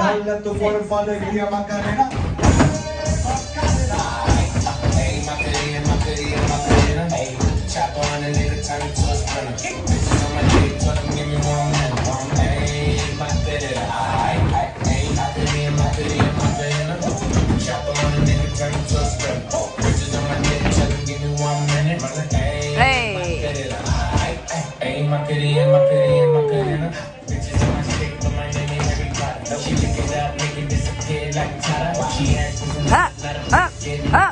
Baila tu cuerpo, alegría, Macarena. My my. I ain't my fitted, my fitted, my my dick, my my my my my my. Ah, ah, ah.